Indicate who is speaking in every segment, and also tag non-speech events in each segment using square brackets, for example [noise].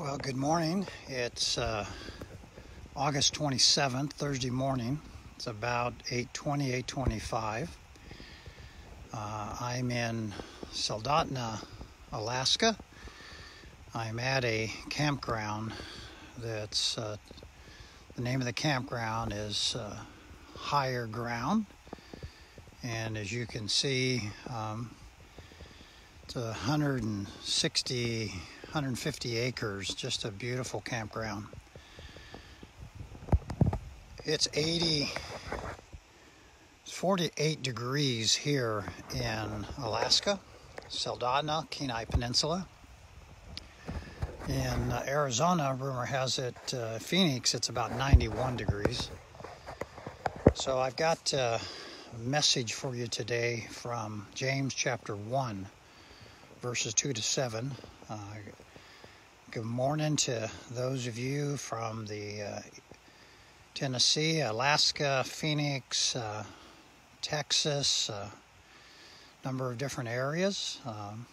Speaker 1: Well, good morning. It's uh, August 27th, Thursday morning. It's about 8:20, 8:25. Uh, I'm in Soldotna, Alaska. I'm at a campground. That's uh, the name of the campground is uh, Higher Ground, and as you can see, um, it's 160, 150 acres. Just a beautiful campground. It's 80, it's 48 degrees here in Alaska, Soldotna, Kenai Peninsula. In Arizona, rumor has it, uh, Phoenix, it's about 91 degrees. So I've got a message for you today from James chapter 1, verses 2 to 7. Uh, good morning to those of you from the uh, Tennessee, Alaska, Phoenix, uh, Texas, a number of different areas. Um,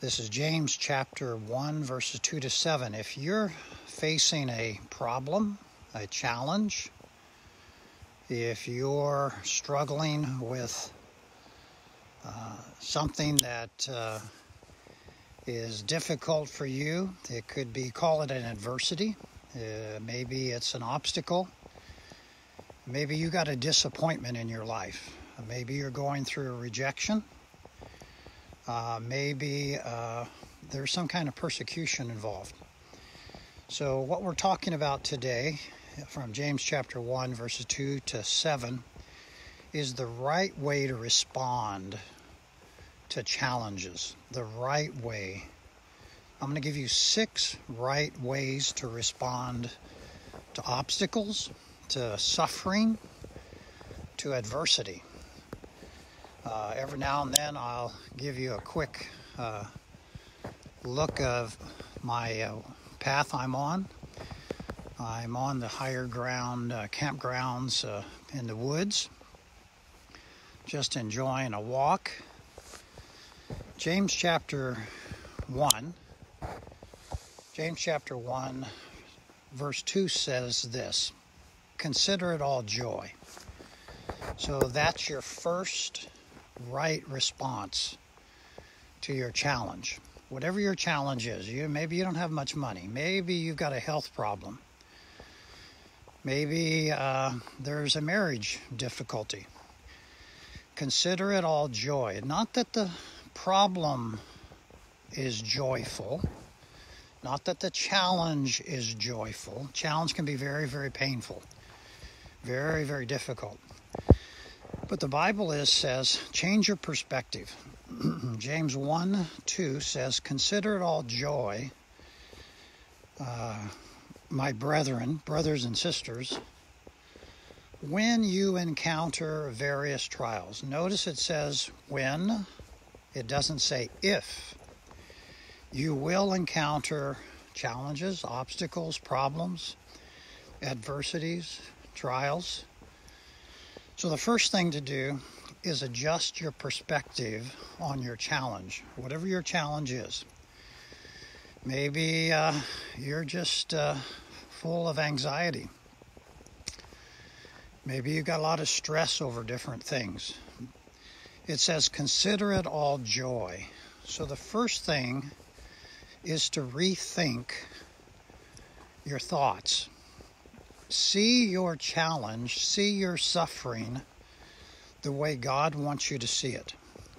Speaker 1: this is James chapter 1, verses 2 to 7. If you're facing a problem, a challenge, if you're struggling with uh, something that uh, is difficult for you, it could be, call it an adversity. Uh, maybe it's an obstacle. Maybe you got a disappointment in your life. Maybe you're going through a rejection. Uh, maybe uh, there's some kind of persecution involved. So, what we're talking about today from James chapter 1, verses 2 to 7, is the right way to respond to challenges. The right way. I'm going to give you six right ways to respond to obstacles, to suffering, to adversity. Uh, every now and then, I'll give you a quick uh, look of my uh, path I'm on. I'm on the higher ground uh, campgrounds uh, in the woods, just enjoying a walk. James chapter 1. James chapter 1, verse 2 says this Consider it all joy. So that's your first right response to your challenge. Whatever your challenge is, you maybe you don't have much money, maybe you've got a health problem, maybe uh, there's a marriage difficulty. Consider it all joy. Not that the problem is joyful, not that the challenge is joyful. Challenge can be very, very painful, very, very difficult. But the Bible is says, change your perspective. [clears throat] James 1 2 says, Consider it all joy, uh, my brethren, brothers and sisters, when you encounter various trials. Notice it says when, it doesn't say if. You will encounter challenges, obstacles, problems, adversities, trials. So, the first thing to do is adjust your perspective on your challenge, whatever your challenge is. Maybe uh, you're just uh, full of anxiety. Maybe you've got a lot of stress over different things. It says, consider it all joy. So, the first thing is to rethink your thoughts see your challenge, see your suffering the way God wants you to see it.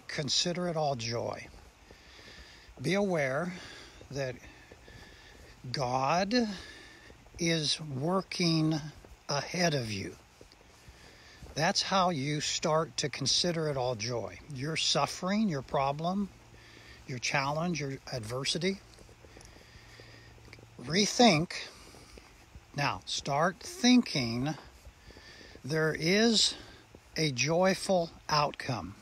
Speaker 1: Consider it all joy. Be aware that God is working ahead of you. That's how you start to consider it all joy. Your suffering, your problem, your challenge, your adversity. Rethink now, start thinking there is a joyful outcome.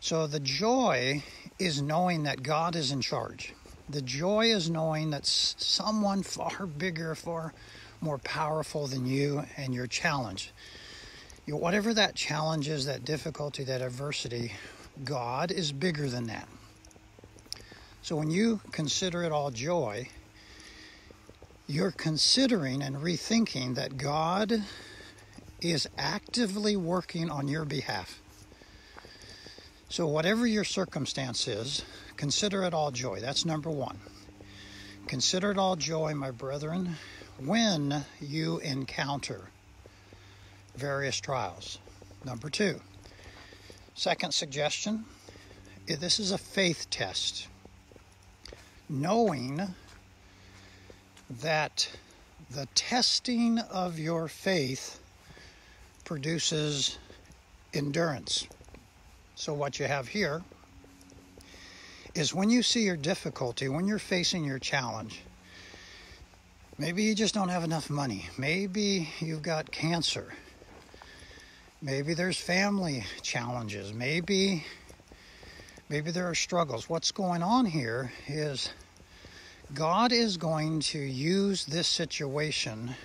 Speaker 1: So, the joy is knowing that God is in charge. The joy is knowing that someone [laughs] far bigger, far more powerful than you and your challenge. You know, whatever that challenge is, that difficulty, that adversity, God is bigger than that. So when you consider it all joy, you're considering and rethinking that God is actively working on your behalf. So, whatever your circumstance is, consider it all joy. That's number one. Consider it all joy, my brethren, when you encounter various trials. Number two, second suggestion this is a faith test. Knowing that the testing of your faith produces endurance. So, what you have here is when you see your difficulty, when you're facing your challenge, maybe you just don't have enough money, maybe you've got cancer, maybe there's family challenges, maybe maybe there are struggles. What's going on here is God is going to use this situation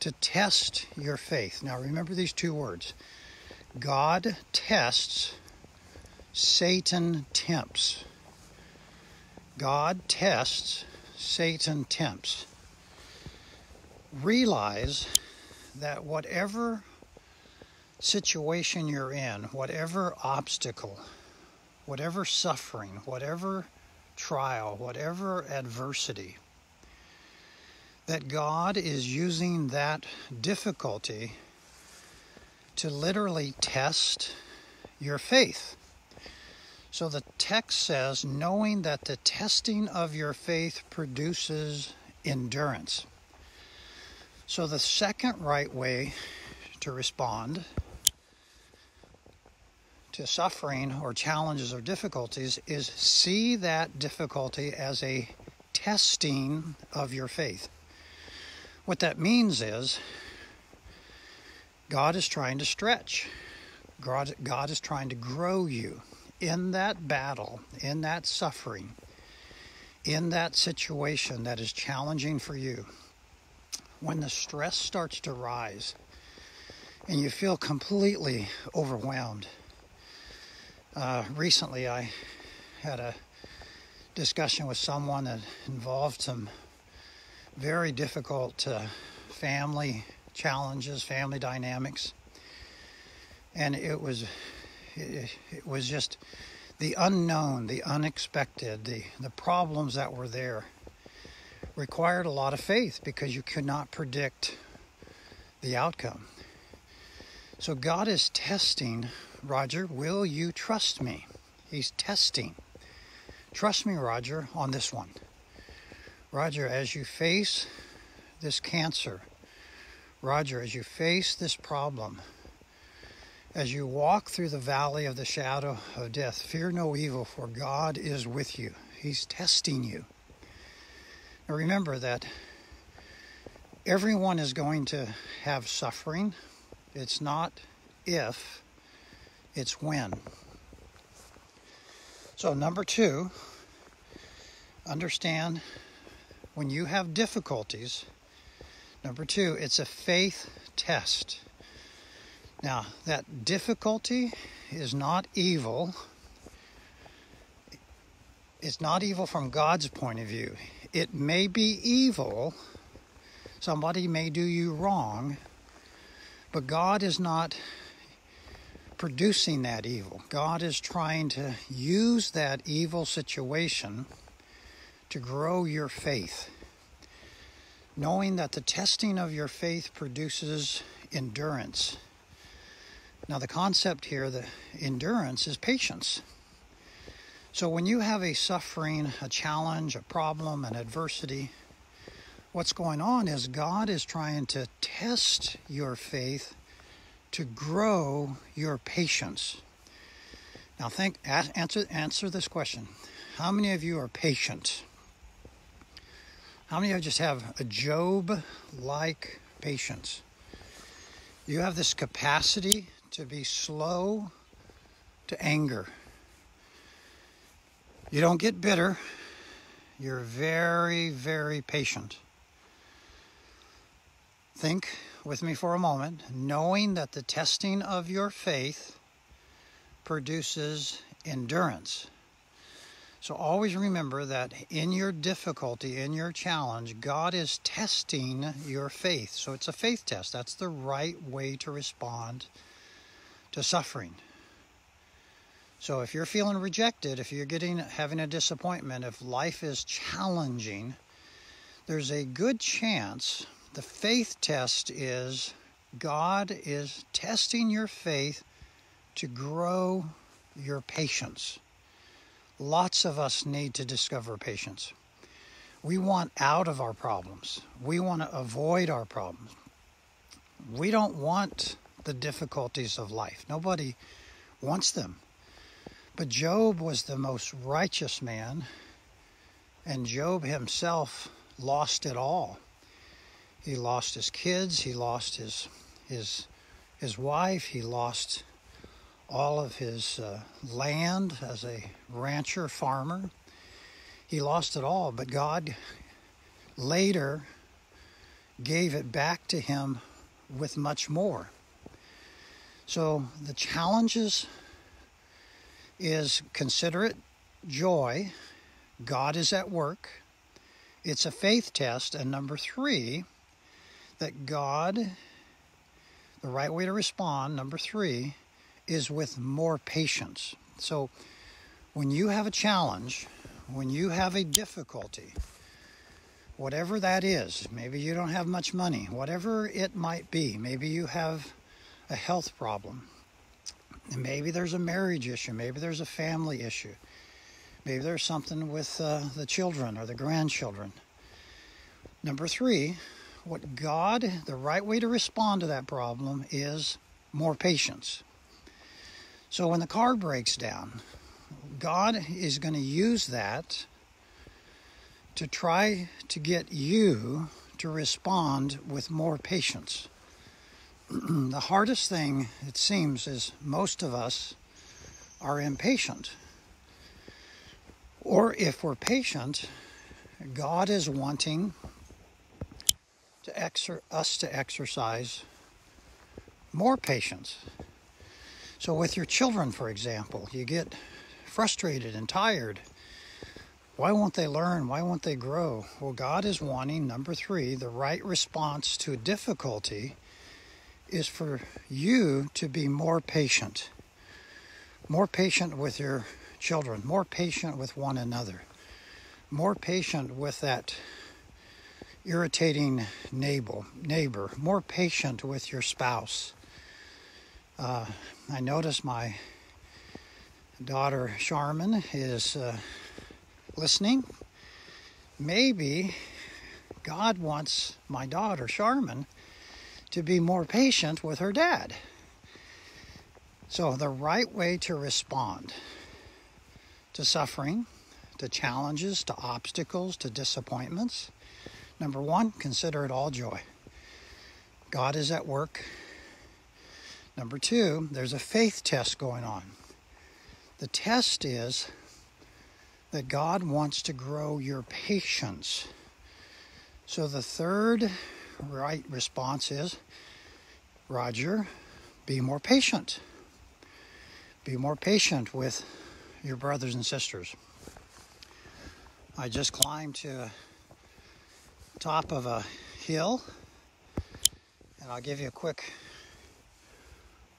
Speaker 1: to test your faith. Now remember these two words God tests, Satan tempts. God tests, Satan tempts. Realize that whatever situation you're in, whatever obstacle, whatever suffering, whatever trial, whatever adversity, that God is using that difficulty to literally test your faith. So the text says, knowing that the testing of your faith produces endurance. So the second right way to respond to suffering or challenges or difficulties is see that difficulty as a testing of your faith. What that means is God is trying to stretch. God, God is trying to grow you in that battle, in that suffering, in that situation that is challenging for you. When the stress starts to rise and you feel completely overwhelmed, uh, recently, I had a discussion with someone that involved some very difficult uh, family challenges, family dynamics, and it was it, it, was just the unknown, the unexpected, the the problems that were there required a lot of faith because you could not predict the outcome. So God is testing Roger, will you trust me? He's testing. Trust me, Roger, on this one. Roger, as you face this cancer, Roger, as you face this problem, as you walk through the valley of the shadow of death, fear no evil, for God is with you. He's testing you. Now remember that everyone is going to have suffering. It's not if, it's when. So, number two, understand when you have difficulties, number two, it's a faith test. Now, that difficulty is not evil. It's not evil from God's point of view. It may be evil. Somebody may do you wrong, but God is not producing that evil. God is trying to use that evil situation to grow your faith, knowing that the testing of your faith produces endurance. Now, the concept here, the endurance, is patience. So, when you have a suffering, a challenge, a problem, an adversity, what's going on is God is trying to test your faith to grow your patience. Now, think, answer, answer this question. How many of you are patient? How many of you just have a Job like patience? You have this capacity to be slow to anger. You don't get bitter. You're very, very patient. Think with me for a moment, knowing that the testing of your faith produces endurance. So always remember that in your difficulty, in your challenge, God is testing your faith. So it's a faith test. That's the right way to respond to suffering. So if you're feeling rejected, if you're getting having a disappointment, if life is challenging, there's a good chance the faith test is God is testing your faith to grow your patience. Lots of us need to discover patience. We want out of our problems. We want to avoid our problems. We don't want the difficulties of life. Nobody wants them. But Job was the most righteous man, and Job himself lost it all. He lost his kids, he lost his his his wife, he lost all of his uh, land as a rancher farmer. He lost it all, but God later gave it back to him with much more. So the challenges is consider it joy. God is at work. It's a faith test. And number three, that God, the right way to respond, number three, is with more patience. So when you have a challenge, when you have a difficulty, whatever that is, maybe you don't have much money, whatever it might be, maybe you have a health problem, maybe there's a marriage issue, maybe there's a family issue, maybe there's something with uh, the children or the grandchildren. Number three, what God, the right way to respond to that problem is more patience. So when the car breaks down, God is going to use that to try to get you to respond with more patience. [clears throat] the hardest thing, it seems, is most of us are impatient. Or if we're patient, God is wanting to exer- us to exercise more patience. So, with your children, for example, you get frustrated and tired. Why won't they learn? Why won't they grow? Well, God is wanting, number three, the right response to difficulty is for you to be more patient. More patient with your children, more patient with one another, more patient with that irritating neighbor, neighbor, more patient with your spouse, uh, I notice my daughter Charmin is uh, listening. Maybe God wants my daughter Charmin to be more patient with her dad. So, the right way to respond to suffering, to challenges, to obstacles, to disappointments number one, consider it all joy. God is at work Number two, there's a faith test going on. The test is that God wants to grow your patience. So the third right response is Roger, be more patient. Be more patient with your brothers and sisters. I just climbed to top of a hill and I'll give you a quick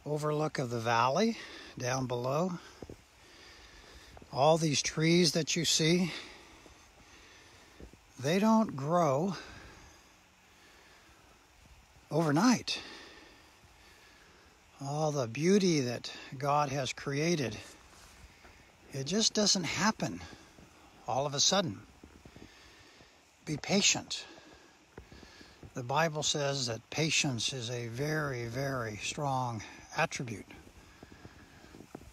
Speaker 1: overlook of the valley down below. All these trees that you see, they don't grow overnight. All the beauty that God has created, it just doesn't happen all of a sudden. Be patient. The Bible says that patience is a very, very strong attribute.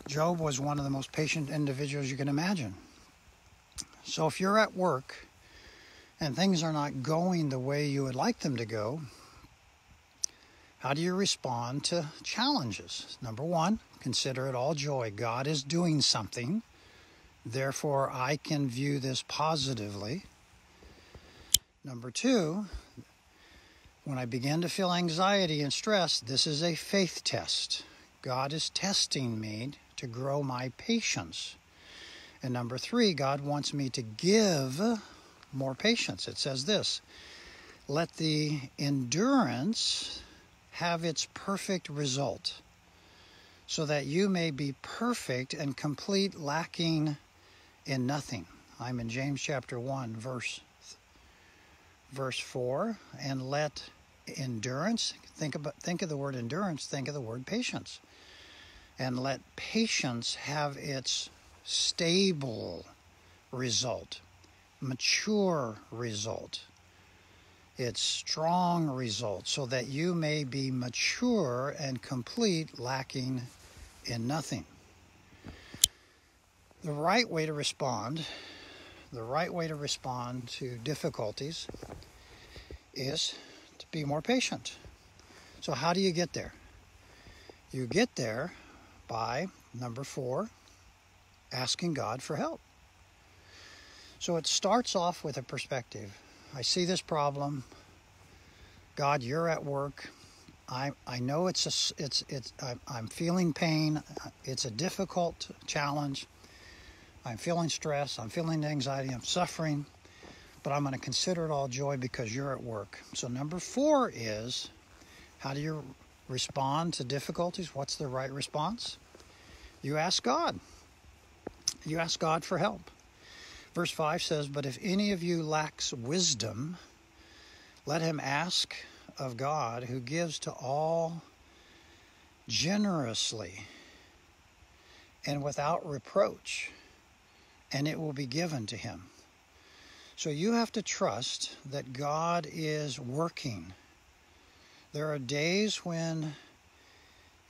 Speaker 1: Job was one of the most patient individuals you can imagine. So if you're at work and things are not going the way you would like them to go, how do you respond to challenges? Number one, consider it all joy. God is doing something. Therefore, I can view this positively. Number two, when I begin to feel anxiety and stress, this is a faith test. God is testing me to grow my patience. And number three, God wants me to give more patience. It says this let the endurance have its perfect result, so that you may be perfect and complete, lacking in nothing. I'm in James chapter 1, verse verse 4, and let endurance, think about think of the word endurance, think of the word patience. And let patience have its stable result, mature result, its strong result, so that you may be mature and complete, lacking in nothing. The right way to respond, the right way to respond to difficulties is to be more patient. So, how do you get there? You get there by number four, asking God for help. So it starts off with a perspective. I see this problem. God, you're at work. I, I know it's a, it's it's I'm feeling pain. It's a difficult challenge. I'm feeling stress. I'm feeling anxiety. I'm suffering, but I'm going to consider it all joy because you're at work. So number four is, how do you respond to difficulties? What's the right response? You ask God. You ask God for help. Verse 5 says, But if any of you lacks wisdom, let him ask of God, who gives to all generously and without reproach, and it will be given to him. So you have to trust that God is working. There are days when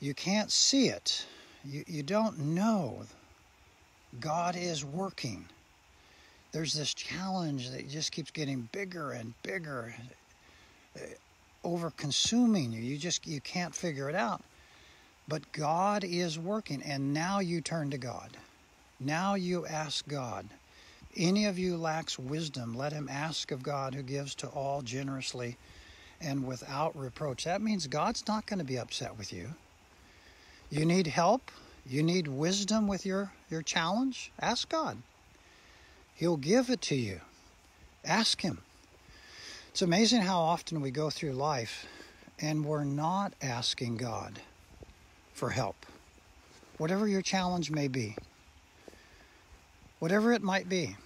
Speaker 1: you can't see it, you, you don't know God is working. There's this challenge that just keeps getting bigger and bigger, uh, over consuming you. You just you can't figure it out. But God is working, and now you turn to God. Now you ask God. Any of you lacks wisdom, let him ask of God who gives to all generously and without reproach. That means God's not going to be upset with you. You need help, you need wisdom with your, your challenge? Ask God. He'll give it to you. Ask Him. It's amazing how often we go through life and we're not asking God for help. Whatever your challenge may be, whatever it might be,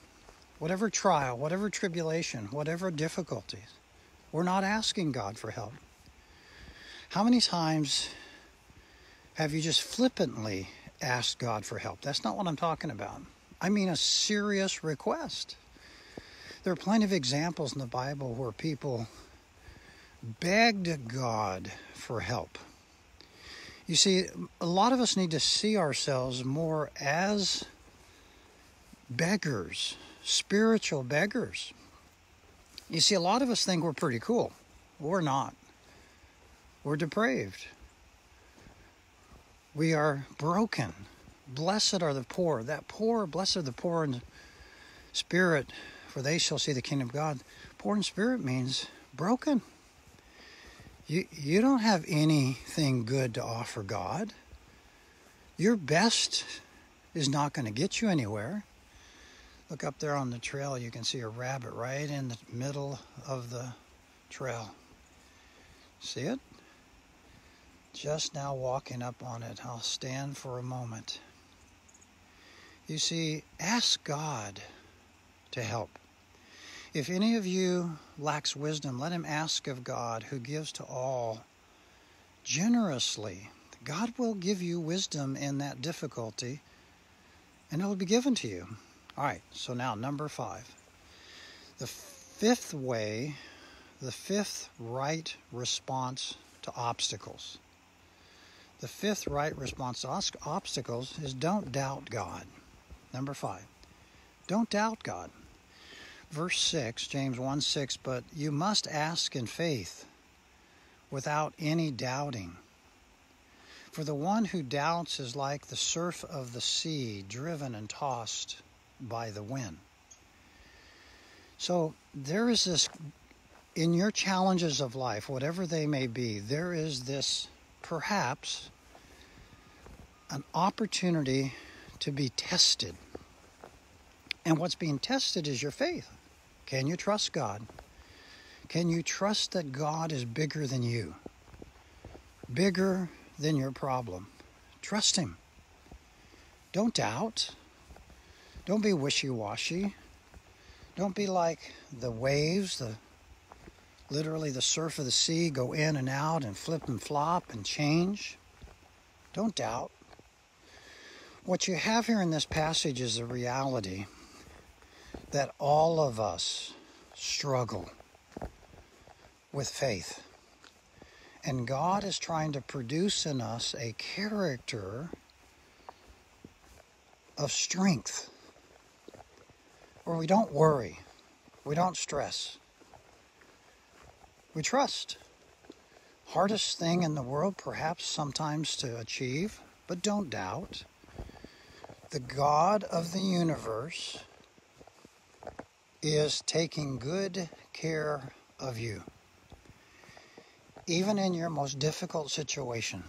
Speaker 1: whatever trial, whatever tribulation, whatever difficulties, we're not asking God for help. How many times have you just flippantly asked God for help? That's not what I'm talking about. I mean a serious request. There are plenty of examples in the Bible where people begged God for help. You see, a lot of us need to see ourselves more as beggars, spiritual beggars. You see, a lot of us think we're pretty cool. We're not. We're depraved. We are broken. Blessed are the poor. That poor, blessed are the poor in spirit, for they shall see the kingdom of God. Poor in spirit means broken. You, you don't have anything good to offer God. Your best is not going to get you anywhere. Look up there on the trail, you can see a rabbit right in the middle of the trail. See it? Just now walking up on it, I'll stand for a moment. You see, ask God to help. If any of you lacks wisdom, let him ask of God, who gives to all generously. God will give you wisdom in that difficulty, and it will be given to you. All right, so now number five. The fifth way, the fifth right response to obstacles. The fifth right response to obstacles is don't doubt God. Number five, don't doubt God. Verse 6, James 1 6, but you must ask in faith without any doubting. For the one who doubts is like the surf of the sea, driven and tossed by the wind. So there is this, in your challenges of life, whatever they may be, there is this perhaps an opportunity to be tested. And what's being tested is your faith. Can you trust God? Can you trust that God is bigger than you? Bigger than your problem? Trust Him. Don't doubt. Don't be wishy washy. Don't be like the waves, the literally the surf of the sea go in and out and flip and flop and change. Don't doubt. What you have here in this passage is a reality that all of us struggle with faith. And God is trying to produce in us a character of strength where we don't worry, we don't stress, we trust. Hardest thing in the world, perhaps sometimes to achieve, but don't doubt. The God of the universe is taking good care of you, even in your most difficult situation.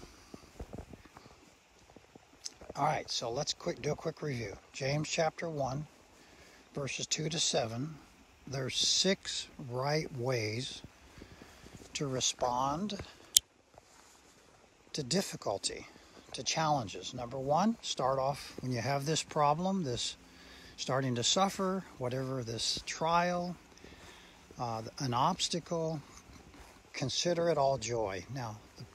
Speaker 1: All right, so let's quick do a quick review. James chapter 1, verses 2 to 7. There's six right ways to respond to difficulty, to challenges. Number one, start off when you have this problem, this starting to suffer, whatever this trial, uh, an obstacle, consider it all joy. Now, the,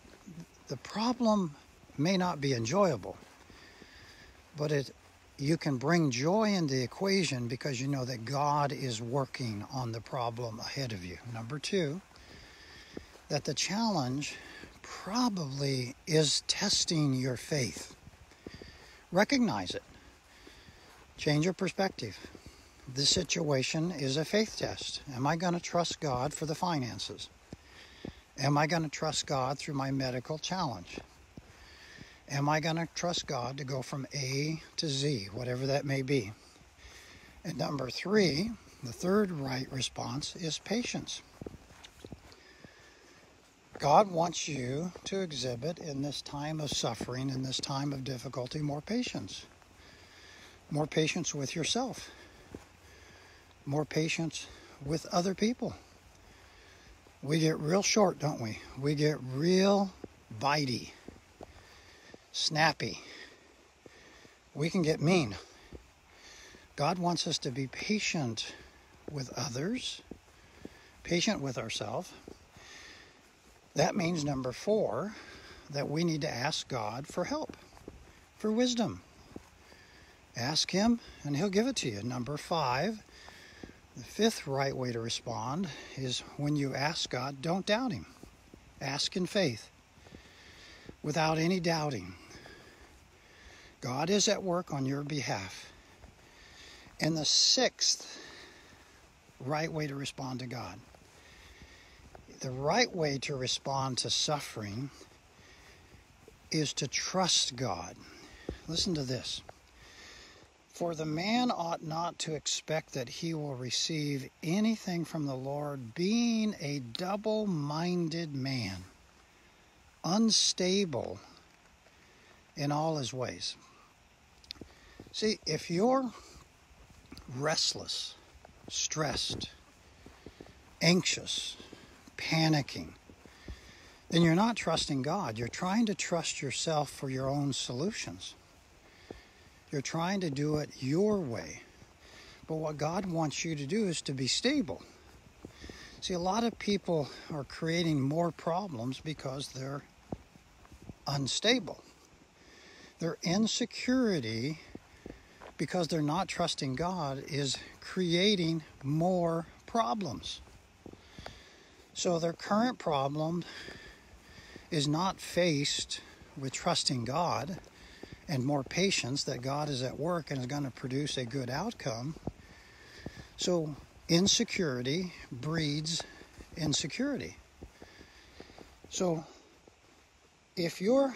Speaker 1: the problem may not be enjoyable, but it you can bring joy in the equation because you know that God is working on the problem ahead of you. Number two, that the challenge probably is testing your faith. Recognize it. Change your perspective. This situation is a faith test. Am I going to trust God for the finances? Am I going to trust God through my medical challenge? Am I going to trust God to go from A to Z, whatever that may be? And number three, the third right response is patience. God wants you to exhibit in this time of suffering, in this time of difficulty, more patience more patience with yourself, more patience with other people. We get real short, don't we? We get real bitey, snappy. We can get mean. God wants us to be patient with others, patient with ourselves. That means, number four, that we need to ask God for help, for wisdom Ask Him and He'll give it to you. Number five, the fifth right way to respond is when you ask God, don't doubt Him. Ask in faith without any doubting. God is at work on your behalf. And the sixth right way to respond to God. The right way to respond to suffering is to trust God. Listen to this. For the man ought not to expect that he will receive anything from the Lord, being a double minded man, unstable in all his ways. See, if you're restless, stressed, anxious, panicking, then you're not trusting God. You're trying to trust yourself for your own solutions. You're trying to do it your way. But what God wants you to do is to be stable. See, a lot of people are creating more problems because they're unstable. Their insecurity, because they're not trusting God, is creating more problems. So their current problem is not faced with trusting God and more patience that God is at work and is going to produce a good outcome. So, insecurity breeds insecurity. So, if you're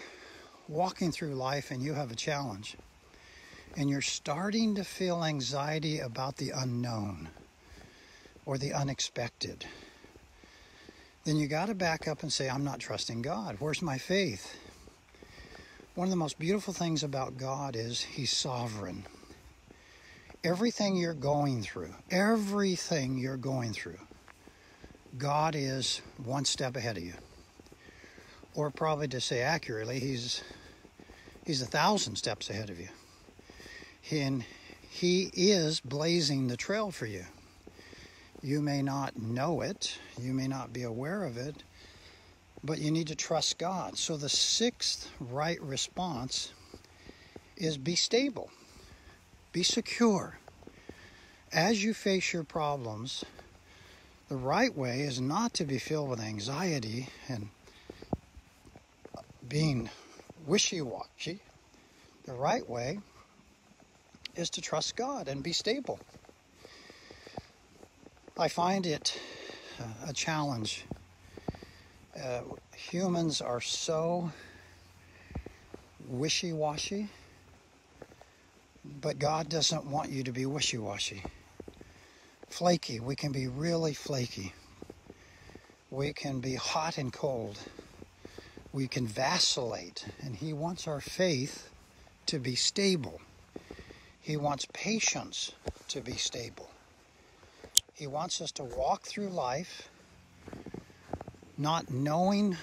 Speaker 1: walking through life and you have a challenge and you're starting to feel anxiety about the unknown or the unexpected, then you got to back up and say, I'm not trusting God. Where's my faith? One of the most beautiful things about God is He's sovereign. everything you're going through, everything you're going through, God is one step ahead of you. Or probably to say accurately, he's he's a thousand steps ahead of you. And he is blazing the trail for you. You may not know it, you may not be aware of it, but you need to trust God. So the sixth right response is be stable, be secure. As you face your problems, the right way is not to be filled with anxiety and being wishy washy. The right way is to trust God and be stable. I find it uh, a challenge. Uh, humans are so wishy washy, but God doesn't want you to be wishy washy. Flaky, we can be really flaky. We can be hot and cold. We can vacillate, and He wants our faith to be stable. He wants patience to be stable. He wants us to walk through life not knowing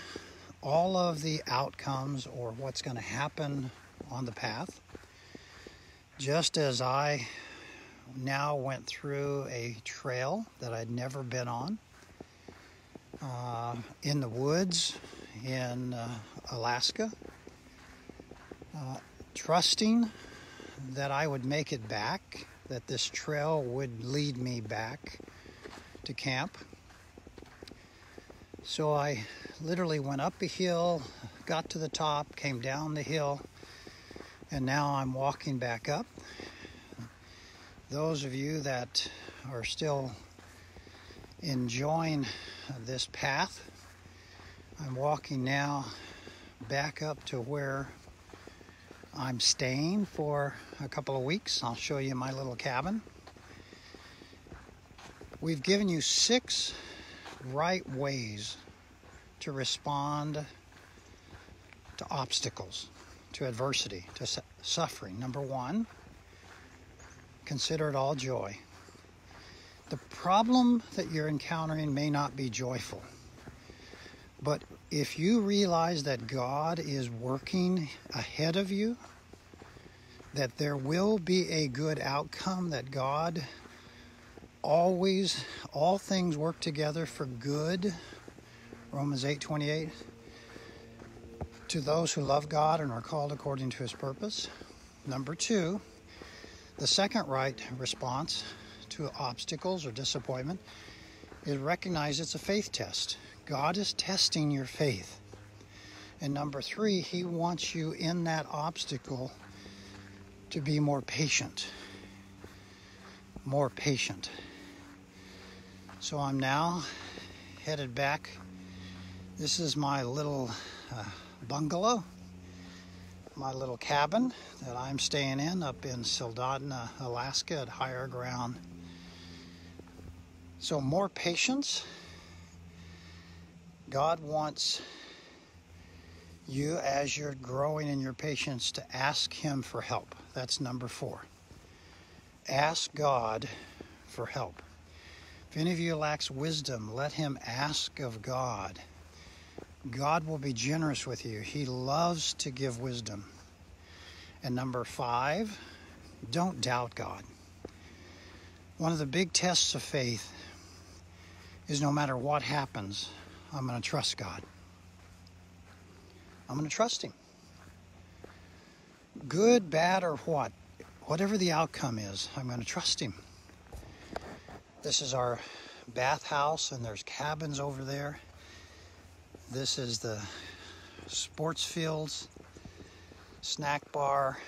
Speaker 1: all of the outcomes or what's going to happen on the path. Just as I now went through a trail that I'd never been on uh, in the woods in uh, Alaska, uh, trusting that I would make it back, that this trail would lead me back to camp. So I literally went up a hill, got to the top, came down the hill, and now I'm walking back up. Those of you that are still enjoying this path, I'm walking now back up to where I'm staying for a couple of weeks. I'll show you my little cabin. We've given you six right ways to respond to obstacles, to adversity, to su- suffering. Number one, consider it all joy. The problem that you're encountering may not be joyful, but if you realize that God is working ahead of you, that there will be a good outcome, that God always all things work together for good romans 8 28 to those who love god and are called according to his purpose. Number two the second right response to obstacles or disappointment is recognize it's a faith test god is testing your faith and number three he wants you in that obstacle to be more patient more patient so I'm now headed back. This is my little uh, bungalow, my little cabin that I'm staying in up in Soldotna, Alaska at higher ground. So, more patience. God wants you, as you're growing in your patience, to ask Him for help. That's number four. Ask God for help. If any of you lacks wisdom, let him ask of God. God will be generous with you. He loves to give wisdom. And number five, don't doubt God. One of the big tests of faith is no matter what happens, I'm going to trust God. I'm going to trust Him. Good, bad, or what, whatever the outcome is, I'm going to trust Him. This is our bathhouse, and there's cabins over there. This is the sports fields, snack bar,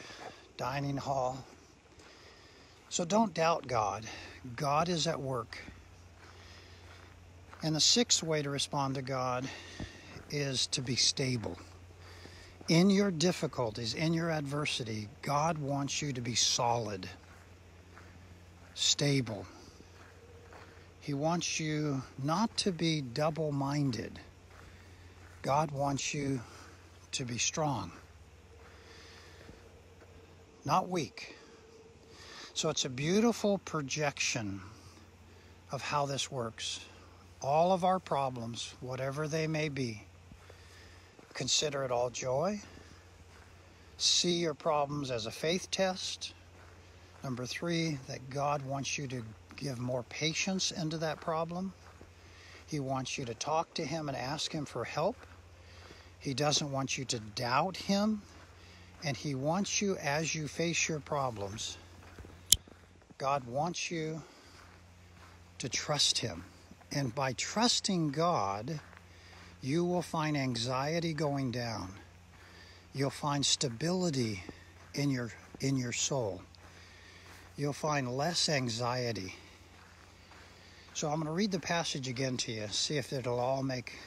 Speaker 1: dining hall. So don't doubt God. God is at work. And the sixth way to respond to God is to be stable. In your difficulties, in your adversity, God wants you to be solid, stable. He wants you not to be double minded. God wants you to be strong, not weak. So it's a beautiful projection of how this works. All of our problems, whatever they may be, consider it all joy. See your problems as a faith test. Number three, that God wants you to give more patience into that problem. He wants you to talk to Him and ask Him for help. He doesn't want you to doubt Him. And He wants you, as you face your problems, God wants you to trust Him. And by trusting God, you will find anxiety going down. You'll find stability in your in your soul. You'll find less anxiety. So I'm going to read the passage again to you, see if it'll all make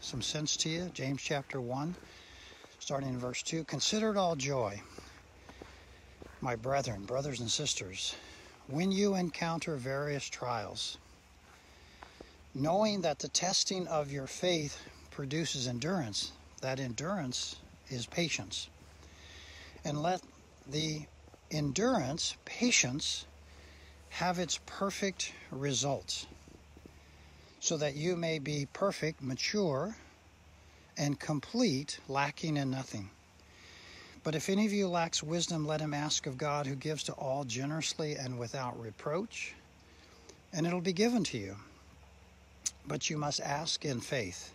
Speaker 1: some sense to you. James chapter 1, starting in verse 2. Consider it all joy, my brethren, brothers and sisters, when you encounter various trials, knowing that the testing of your faith produces endurance. That endurance is patience. And let the endurance, patience, have its perfect results, so that you may be perfect, mature, and complete, lacking in nothing. But if any of you lacks wisdom, let him ask of God, who gives to all generously and without reproach, and it'll be given to you. But you must ask in faith,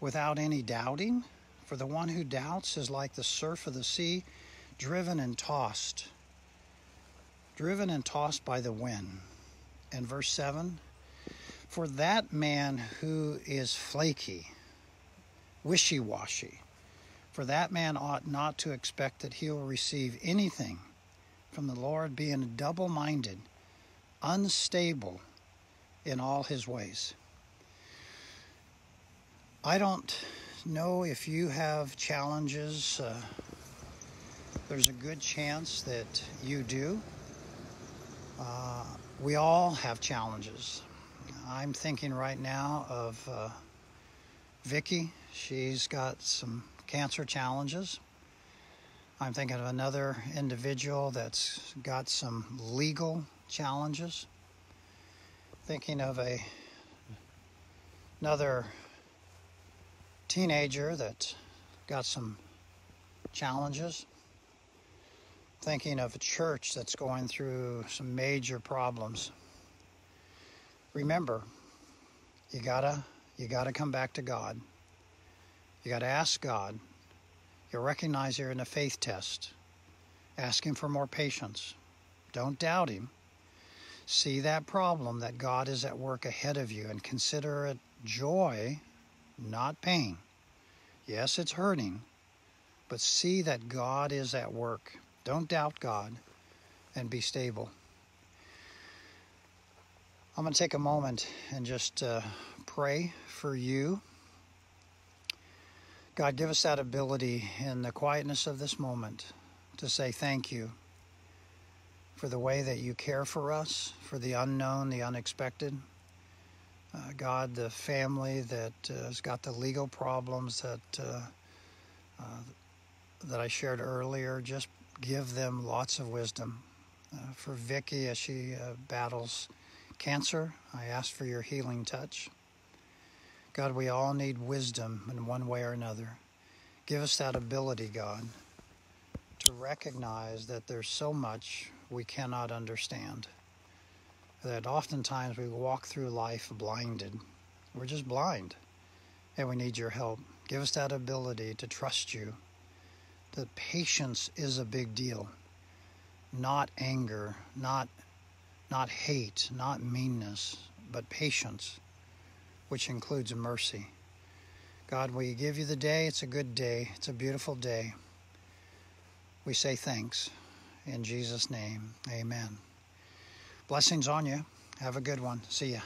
Speaker 1: without any doubting, for the one who doubts is like the surf of the sea, driven and tossed. Driven and tossed by the wind. And verse 7 For that man who is flaky, wishy washy, for that man ought not to expect that he will receive anything from the Lord, being double minded, unstable in all his ways. I don't know if you have challenges. Uh, there's a good chance that you do. Uh, we all have challenges. I'm thinking right now of uh, Vicky. She's got some cancer challenges. I'm thinking of another individual that's got some legal challenges. Thinking of a another teenager that got some challenges. Thinking of a church that's going through some major problems. Remember, you gotta you gotta come back to God. You gotta ask God. You recognize you're in a faith test. Ask Him for more patience. Don't doubt Him. See that problem that God is at work ahead of you and consider it joy not pain. Yes, it's hurting, but see that God is at work. Don't doubt God and be stable. I'm going to take a moment and just uh, pray for you. God, give us that ability in the quietness of this moment to say thank you for the way that you care for us, for the unknown, the unexpected. Uh, God, the family that uh, has got the legal problems that uh, uh, that I shared earlier, just give them lots of wisdom. Uh, for Vicky, as she battles cancer, I ask for your healing touch. God, we all need wisdom in one way or another. Give us that ability, God, to recognize that there's so much we cannot understand that oftentimes we walk through life blinded. We're just blind, and we need your help. Give us that ability to trust you. That patience is a big deal, not anger, not not hate, not meanness, but patience, which includes mercy. God, we give you the day. It's a good day. It's a beautiful day. We say thanks. In Jesus' name, amen. Blessings on you. Have a good one. See ya.